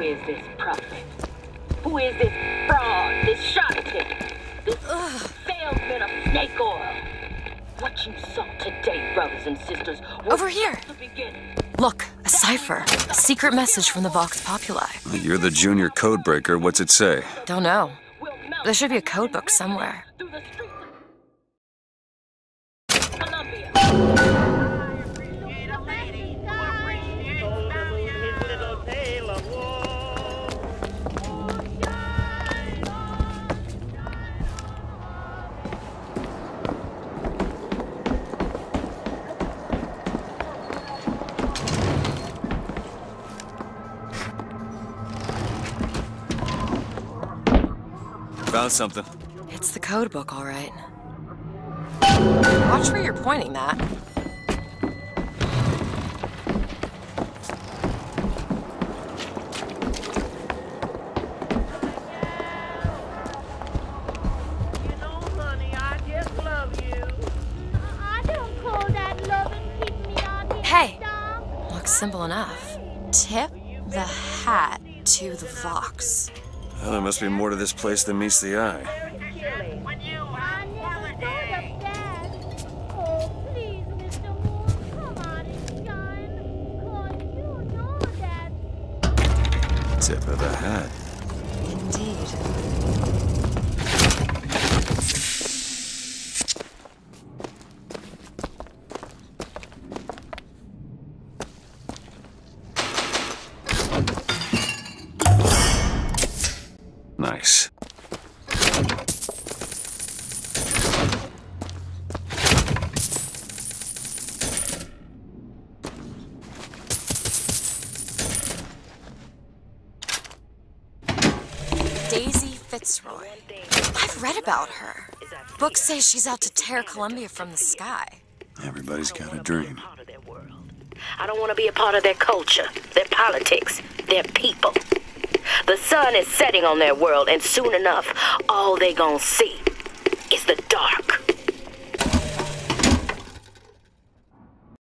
is this prophet? Who is this fraud, this charlatan, this salesman of snake oil? What you saw today, brothers and sisters, was Over here. the beginning. Look, a cipher. A secret message from the Vox Populi. You're the junior code breaker. What's it say? Don't know. There should be a code book somewhere. Found something. It's the code book, all right. Watch where you're pointing that. Hey. Looks simple enough. Tip the hat to the Vox. Well, there must be more to this place than meets the eye. Tip of the hat. Indeed. Nice. Daisy Fitzroy. I've read about her. Books say she's out to tear Columbia from the sky. Everybody's got a dream. Part of their world. I don't want to be a part of their culture, their politics, their people. The sun is setting on their world, and soon enough, all they gonna see is the dark.